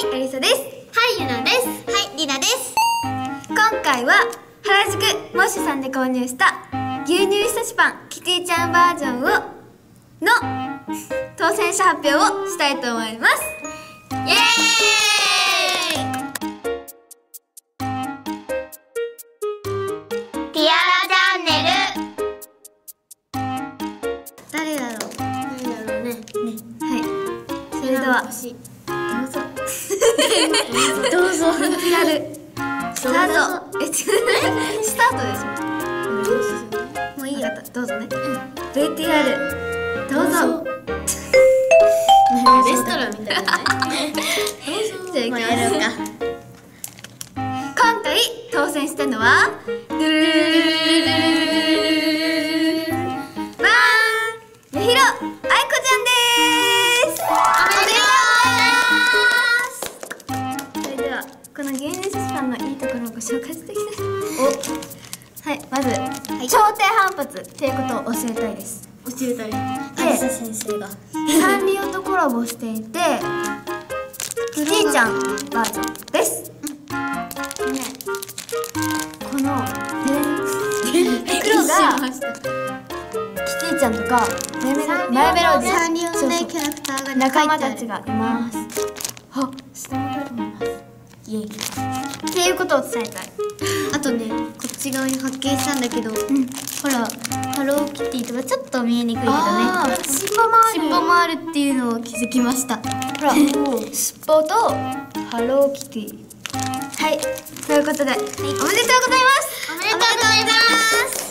はいアリサです。はいゆなです。はいりなです。今回は原宿モッシュさんで購入した牛乳ひさしパンキティちゃんバージョンをの当選者発表をしたいと思います。イエーイ。ティアラチャンネ誰だろう。ルなんだろうね。はい。それではどうぞどうぞ。VTR スタートえ違うスタートでしょもういいよ。どうぞね。VTR どうぞ。レストランみたいなね。じゃあいきますやろうか。今回当選したのはドゥの牛乳寿司パンのい。い。ところをご紹介してい。きたい。おはい。まず、超低反発ってい。うことを教えたい。です教えたい。でアリサ先生がサンリオとコラボしてい。てキティちゃんバージョンですねこの袋がキティちゃんとかマイメロマイメロディサンリオのねキャラクターが仲間た書い。てちがい。ますあ下も出るもい。ますイエイっていうことを伝えたい。あとねこっち側に発見したんだけど、ん。ほらハローキティとかちょっと見えにくいけどね。尻尾もある。尻尾もあるっていうのを気づきました。ほら 尻尾とハローキティ。はいということで、おめでとうございます。おめでとうございます